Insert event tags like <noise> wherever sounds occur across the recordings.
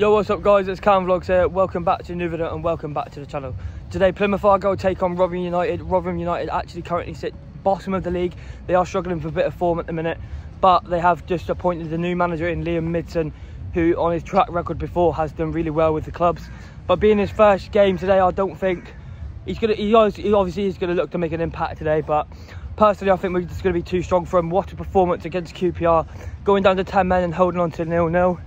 Yo, what's up guys? It's Cam Vlogs here. Welcome back to a new video and welcome back to the channel. Today, Plymouth Argyle take on Rotherham United. Rotherham United actually currently sit bottom of the league. They are struggling for a bit of form at the minute, but they have just appointed a new manager in Leam Richardson, who on his track record before has done really well with the clubs. But being his first game today, I don't think he's gonna. He obviously is gonna look to make an impact today, but personally, I think we're just going to be too strong for him. What a performance against QPR, going down to 10 men and holding on to nil-nil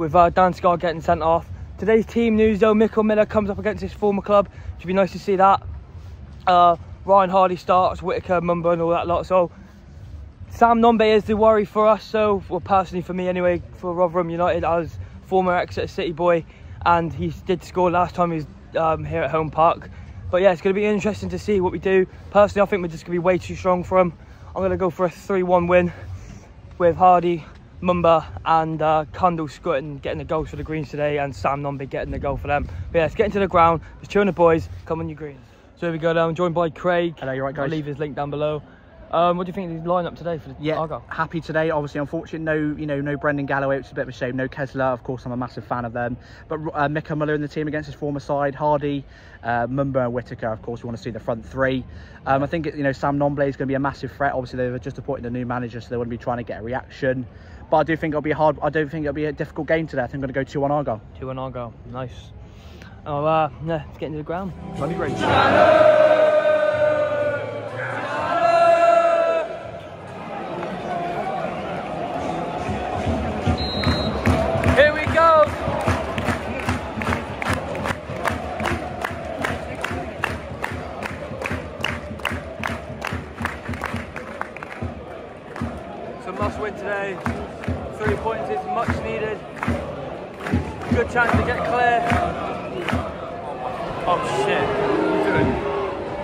with uh, Dan Scarr getting sent off. Today's team news though, Mickel Miller comes up against his former club. Should be nice to see that. Uh, Ryan Hardie starts, Whittaker, Mumba and all that lot. So Sam Nombe is the worry for us. So, well, personally for me anyway, for Rotherham United as former Exeter City boy. And he did score last time he was um, here at Home Park. But yeah, it's going to be interesting to see what we do. Personally, I think we're just going to be way too strong for him. I'm going to go for a 3-1 win with Hardie, Mumba and uh, Condell Scutton getting the goals for the Greens today and Sam Nombe getting the goal for them. But yeah, let's get into the ground. Let's cheer on the boys. Come on, you Greens. So here we go now. I'm joined by Craig. Hello, you're right, guys. I'll leave his link down below. Um, what do you think of the lineup today for the yeah, Argyle? happy today. Obviously, unfortunate, no, you know, no Brendan Galloway, which is a bit of a shame. No Kesler, of course, I'm a massive fan of them. But uh, Mickel Miller in the team against his former side, Hardie, uh, Mumba and Whittaker. Of course, we want to see the front three. Um, I think you know Sam Nombe is going to be a massive threat. Obviously, they've just appointing a new manager, so they want to be trying to get a reaction. But I do think it'll be hard. I don't think it'll be a difficult game today. I think I'm going to go two on Argo. Two on Argo. Nice. Oh, uh, yeah, let's get into the ground. Bloody great. Here we go. So must win today. Three points is much needed. Good chance to get clear. Oh shit.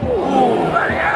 Ooh,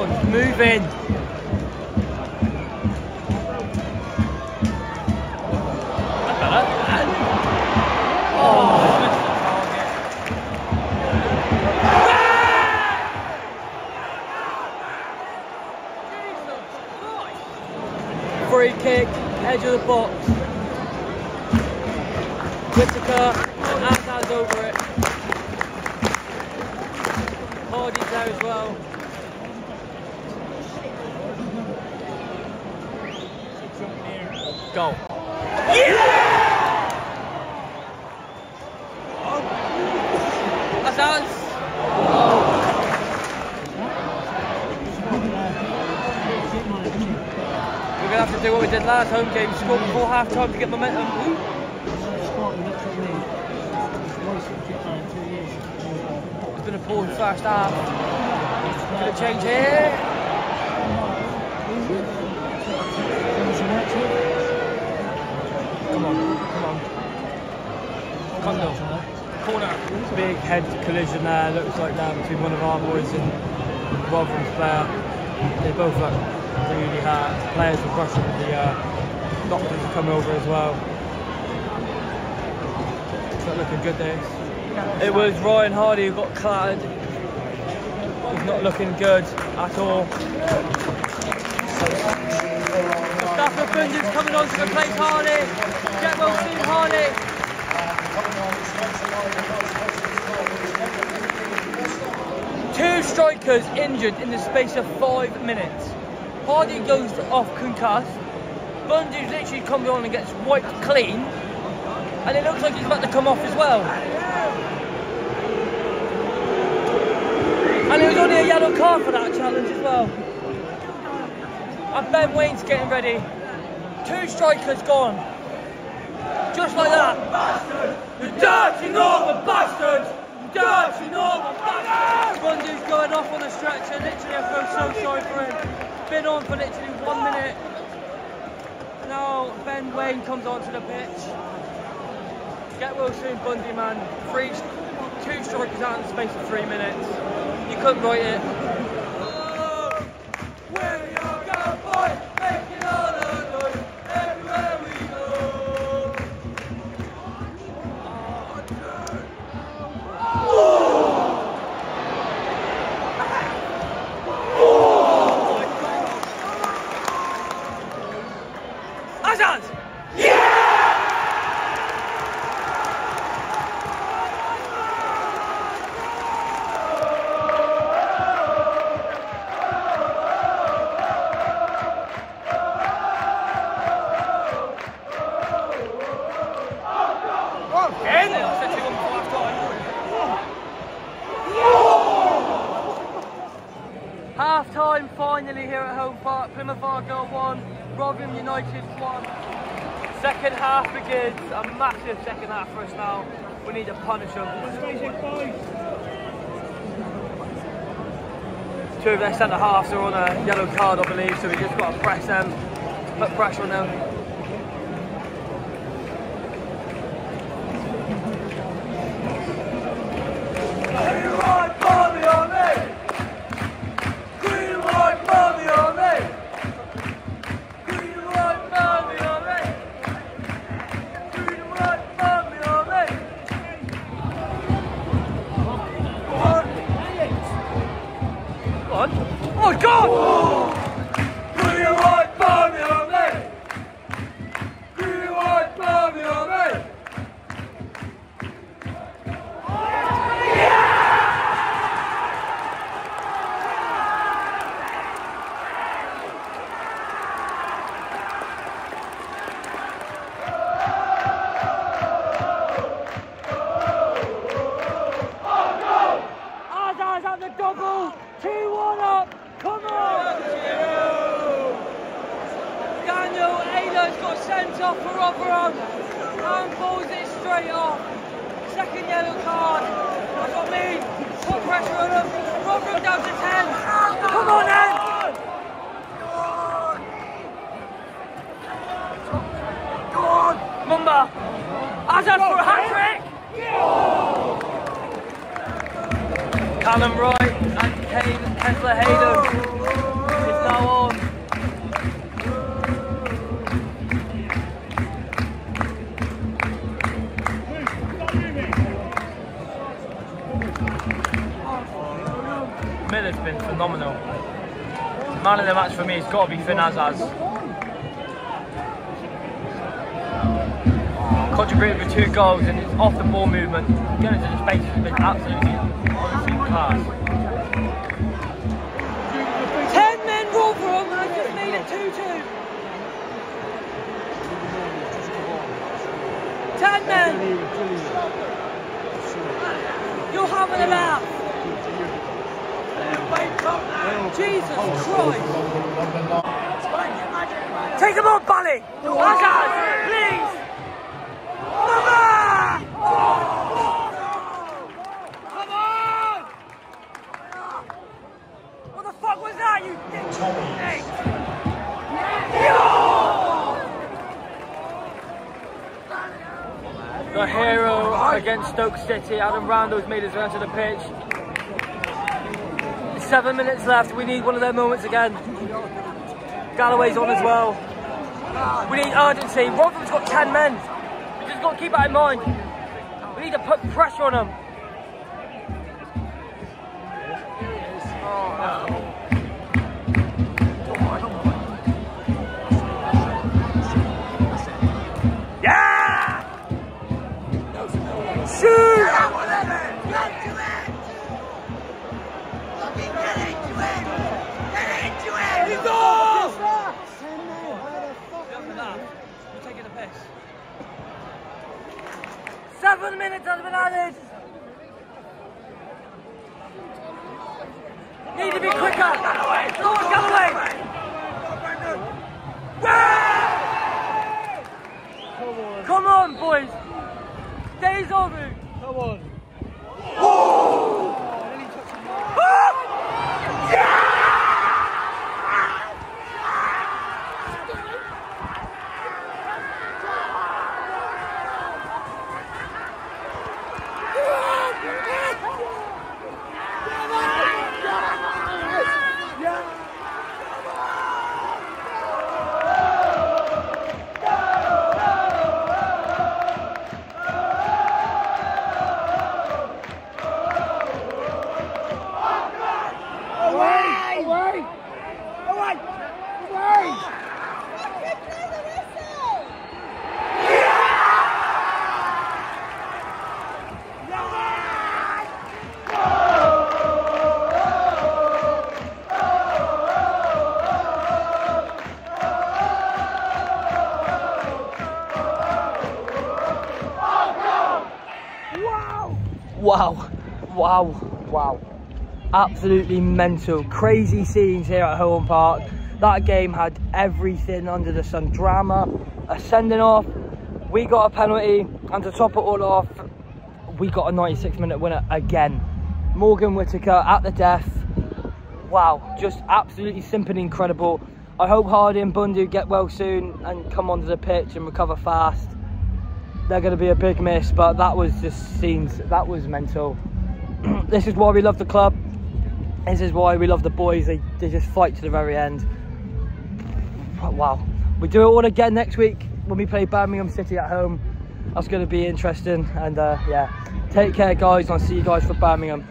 no one's moving. Free kick, edge of the box. Whittaker, Azaz over it. Hardie's there as well. Goal. That's oh. us. We're gonna have to do what we did last home game, score before half time to get momentum. It's been a poor first half. Gonna change here. Come on, come on. Condell. Corner. Big head collision there, looks like that between one of our boys and Rotherham's player. They both look really hard. Players were rushing the uh, doctors to come over as well. It's not looking good there. It was Ryan Hardie who got clattered. He's not looking good at all. Mustapha Bundu's coming on to replace. Get well soon, Harley. Two strikers injured in the space of five minutes. Hardie goes off concussed. Bundu's literally comes on and gets wiped clean. And it looks like he's about to come off as well. And it was only a yellow card for that challenge as well. And Ben Waine's getting ready. Two strikers gone. Just like that. Bastards! You dirty northern bastards! You dirty northern bastards! Bundu's going off on the stretcher. Literally, I feel so sorry for him. Been on for literally one minute. Now Ben Waine comes onto the pitch. Get well soon, Bundy man. Three, two strikers out in the space of three minutes. You couldn't write it. Half time. Finally here at Home Park. Plymouth Argyle 1, Rotherham United 1. Second half begins. A massive second half for us now. We need to punish them. Two of their centre halves are on a yellow card, I believe, so we just got to press them, put pressure on them. Oh god! Down to 10. Come on! Mumba! A hat-trick! Callum Wright and Kane Kessler Hayden phenomenal. Man of the match for me has got to be Finn Azaz. Contributed with two goals and his off the ball movement, getting into the space has been absolutely class. Take him on, Bunny! Hazard, please! Mama! Come on! What the fuck was that, you dick? The hero against Stoke City, Adam Randell's made his way onto the pitch. Seven minutes left, we need one of their moments again. Galloway's on as well. We need urgency. Rotherham's got 10 men. We just got to keep that in mind. We need to put pressure on them. Wow, wow. Absolutely mental. Crazy scenes here at Home Park. That game had everything under the sun. Drama, a sending off, we got a penalty, and to top it all off, we got a 96 minute winner again. Morgan Whittaker at the death. Wow, just absolutely simply incredible. I hope Hardie and Bundu get well soon and come onto the pitch and recover fast they're going to be a big miss, but that was just scenes, that was mental. <clears throat> this is why we love the club. This is why we love the boys. They, they just fight to the very end. Wow. We do it all again next week when we play Birmingham City at home. That's going to be interesting. And uh, yeah, take care, guys. I'll see you guys for Birmingham.